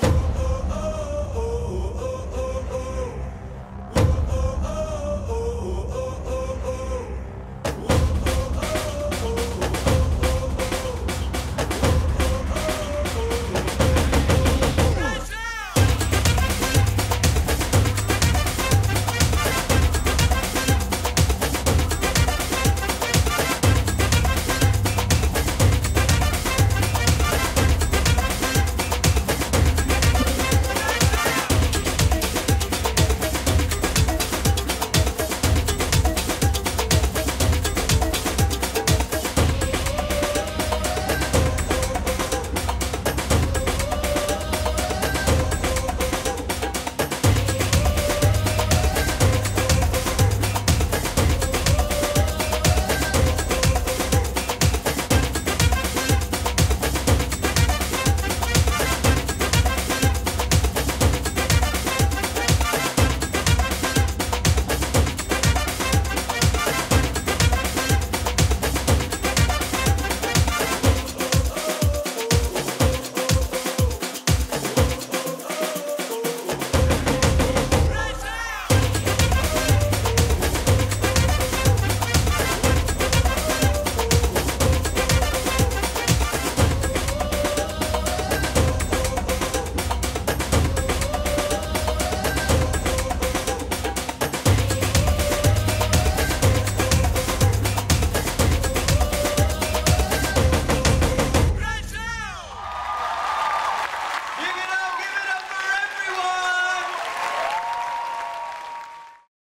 you.